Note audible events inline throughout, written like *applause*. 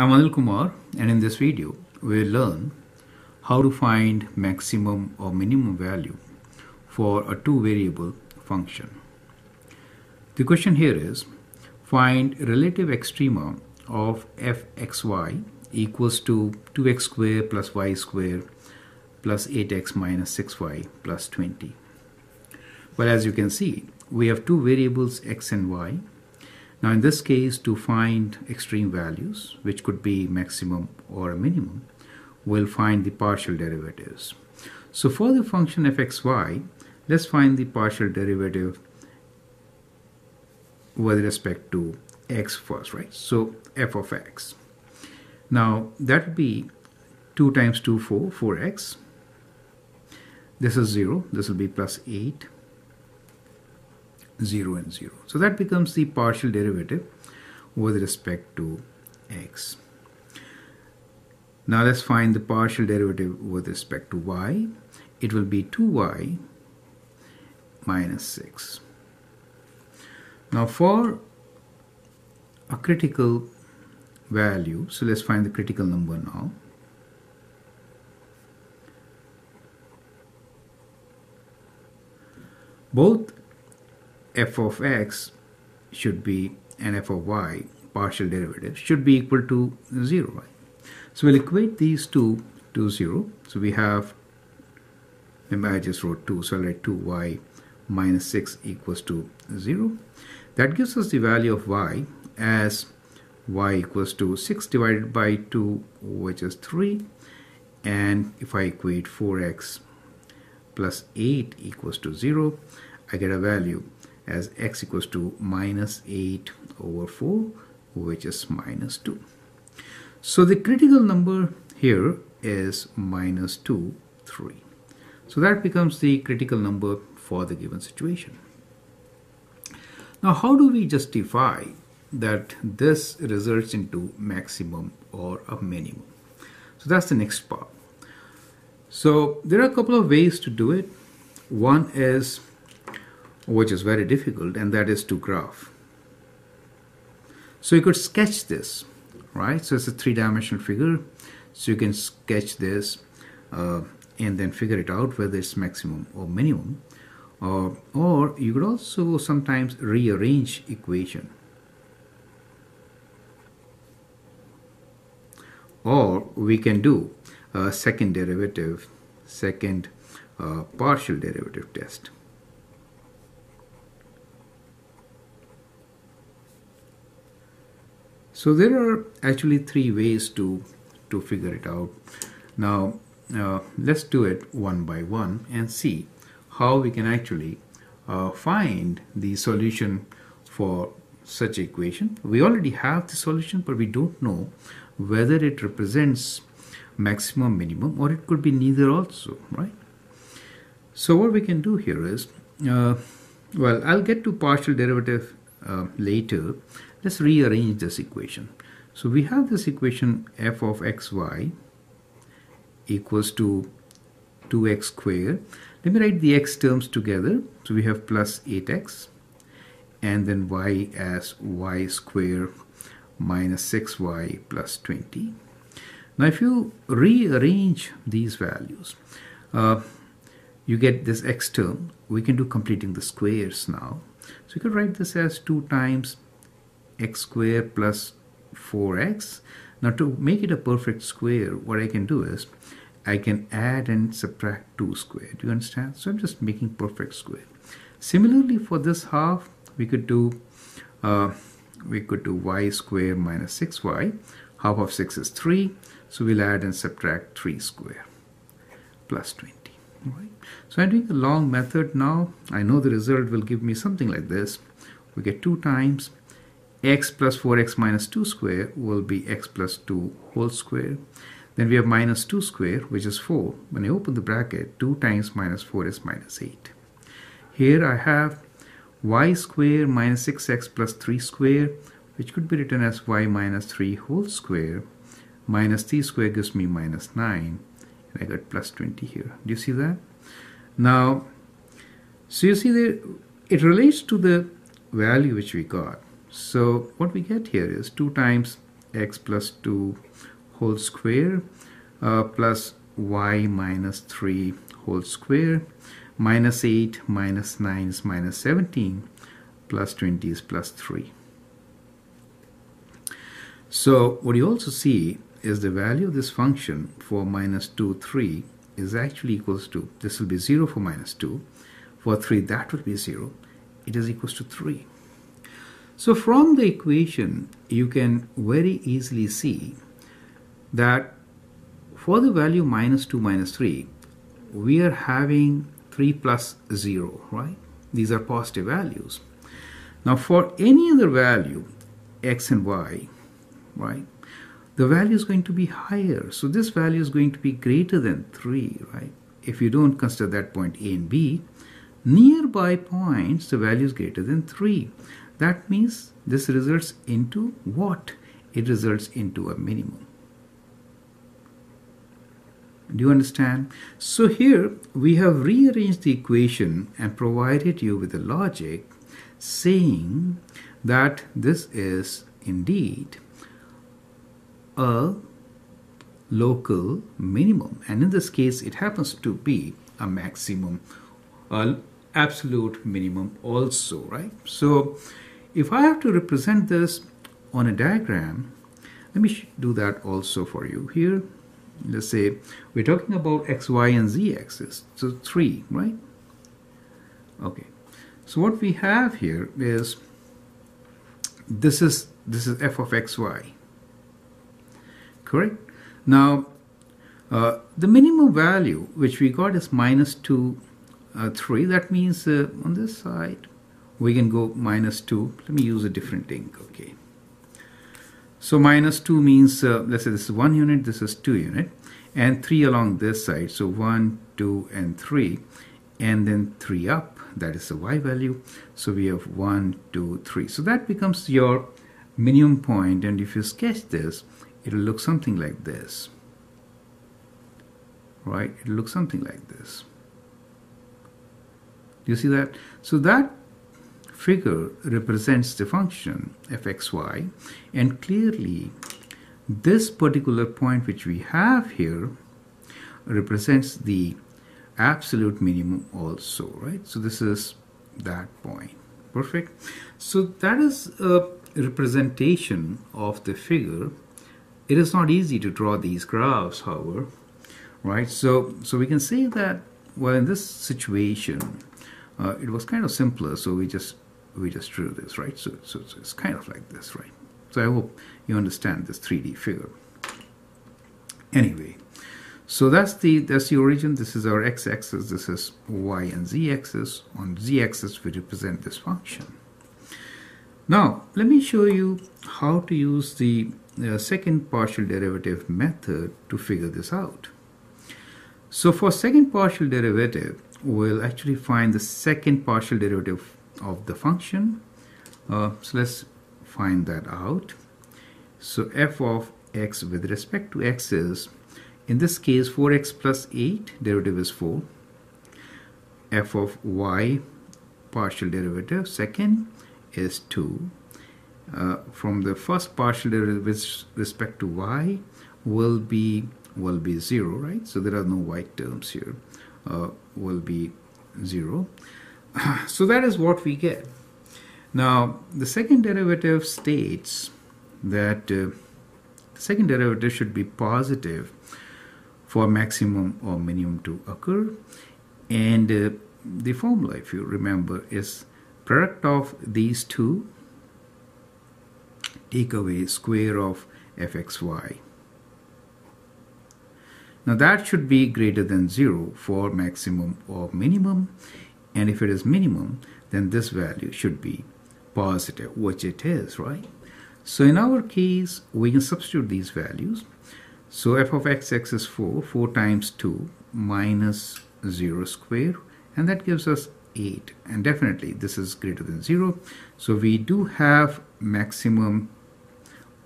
I'm Anil Kumar and in this video we'll learn how to find maximum or minimum value for a two variable function. The question here is find relative extrema of fxy equals to 2x squared plus y squared plus 8x minus 6y plus 20. Well as you can see we have two variables x and y now in this case, to find extreme values, which could be maximum or a minimum, we'll find the partial derivatives. So for the function f x y, let's find the partial derivative with respect to x first, right? So f of x. Now that would be 2 times 2, 4, 4x. This is 0, this will be plus 8 0 and 0. So that becomes the partial derivative with respect to x. Now let's find the partial derivative with respect to y. It will be 2y minus 6. Now for a critical value, so let's find the critical number now. Both f of x should be and f of y partial derivative should be equal to 0 right? so we'll equate these two to 0 so we have remember I just wrote 2 so I'll write 2y minus 6 equals to 0 that gives us the value of y as y equals to 6 divided by 2 which is 3 and if I equate 4x plus 8 equals to 0 I get a value as x equals to minus 8 over 4 which is minus 2. So the critical number here is minus 2, 3. So that becomes the critical number for the given situation. Now how do we justify that this results into maximum or a minimum? So that's the next part. So there are a couple of ways to do it. One is which is very difficult, and that is to graph. So you could sketch this, right? So it's a three-dimensional figure. So you can sketch this uh, and then figure it out whether it's maximum or minimum. Or, or you could also sometimes rearrange equation. Or we can do a second derivative, second uh, partial derivative test. So there are actually three ways to, to figure it out. Now, uh, let's do it one by one and see how we can actually uh, find the solution for such equation. We already have the solution, but we don't know whether it represents maximum, minimum, or it could be neither also, right? So what we can do here is, uh, well, I'll get to partial derivative uh, later, Let's rearrange this equation. So we have this equation f of xy equals to 2x squared. Let me write the x terms together. So we have plus 8x and then y as y squared minus 6y plus 20. Now if you rearrange these values, uh, you get this x term. We can do completing the squares now. So you could write this as 2 times x square plus 4x. Now to make it a perfect square, what I can do is I can add and subtract 2 squared. Do you understand? So I'm just making perfect square. Similarly for this half, we could do uh, we could do y square minus 6y. Half of 6 is 3. So we'll add and subtract 3 square plus 20. Right? So I'm doing a long method now. I know the result will give me something like this. We get 2 times x plus 4x minus 2 square will be x plus 2 whole square. Then we have minus 2 square, which is 4. When I open the bracket, 2 times minus 4 is minus 8. Here I have y square minus 6x plus 3 square, which could be written as y minus 3 whole square. Minus 3 square gives me minus 9. And I got plus 20 here. Do you see that? Now, so you see that it relates to the value which we got. So what we get here is 2 times x plus 2 whole square uh, plus y minus 3 whole square minus 8 minus 9 is minus 17 plus 20 is plus 3. So what you also see is the value of this function for minus 2, 3 is actually equals to, this will be 0 for minus 2, for 3 that will be 0, it is equals to 3. So from the equation you can very easily see that for the value minus 2 minus 3 we are having 3 plus 0 right? These are positive values. Now for any other value x and y right the value is going to be higher. So this value is going to be greater than 3 right? If you don't consider that point a and b nearby points the value is greater than 3 that means this results into what? It results into a minimum. Do you understand? So here we have rearranged the equation and provided you with the logic saying that this is indeed a local minimum. And in this case it happens to be a maximum an absolute minimum also right? So if I have to represent this on a diagram let me do that also for you. Here let's say we're talking about x y and z axis. So 3 right? Okay. So what we have here is this is this is f of xy correct? Now uh, the minimum value which we got is minus 2 uh, 3 that means uh, on this side we can go minus 2 let me use a different ink okay so minus 2 means, uh, let's say this is 1 unit, this is 2 unit, and 3 along this side. So 1, 2, and 3, and then 3 up, that is the y value. So we have 1, 2, 3. So that becomes your minimum point, and if you sketch this, it will look something like this. Right? It will look something like this. Do you see that? So that figure represents the function fxy and clearly this particular point which we have here represents the absolute minimum also right? So this is that point. Perfect. So that is a representation of the figure. It is not easy to draw these graphs however right? So so we can say that well in this situation uh, it was kind of simpler so we just we just drew this, right? So, so, so, it's kind of like this, right? So I hope you understand this 3D figure. Anyway, so that's the that's the origin. This is our x-axis. This is y and z-axis. On z-axis, we represent this function. Now, let me show you how to use the uh, second partial derivative method to figure this out. So for second partial derivative, we'll actually find the second partial derivative of the function. Uh, so let's find that out. So f of x with respect to x is, in this case, 4x plus 8, derivative is 4. f of y, partial derivative, second is 2. Uh, from the first partial derivative with respect to y will be will be 0, right? So there are no y terms here. Uh, will be 0. *clears throat* so that is what we get. Now, the second derivative states that uh, the second derivative should be positive for maximum or minimum to occur. And uh, the formula, if you remember, is product of these two take away square of fxy. Now that should be greater than 0 for maximum or minimum and if it is minimum then this value should be positive which it is right? So in our case we can substitute these values. So f of x x is 4 4 times 2 minus 0 square and that gives us 8 and definitely this is greater than 0 so we do have maximum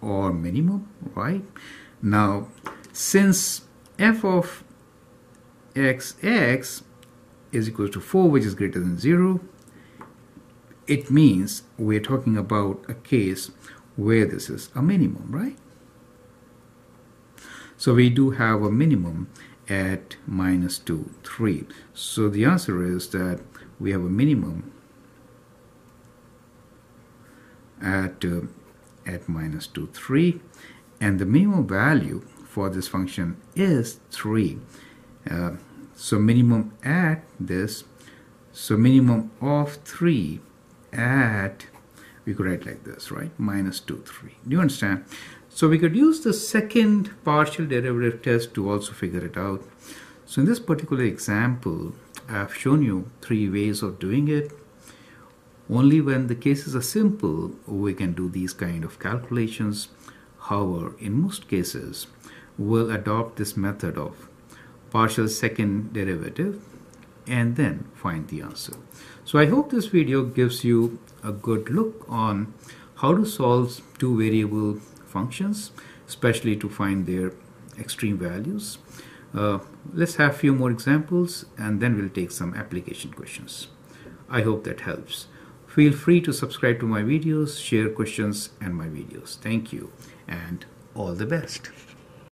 or minimum right? Now since f of x x is equal to 4 which is greater than 0 it means we're talking about a case where this is a minimum right So we do have a minimum at minus 2, 3. So the answer is that we have a minimum at, uh, at minus 2, 3. And the minimum value for this function is 3. Uh, so minimum at this, so minimum of 3 at, we could write like this, right? Minus 2, 3. Do you understand? So we could use the second partial derivative test to also figure it out. So in this particular example, I've shown you three ways of doing it. Only when the cases are simple, we can do these kind of calculations. However, in most cases, we'll adopt this method of partial second derivative and then find the answer. So I hope this video gives you a good look on how to solve two variable functions, especially to find their extreme values. Uh, let's have few more examples and then we'll take some application questions. I hope that helps. Feel free to subscribe to my videos, share questions and my videos. Thank you and all the best.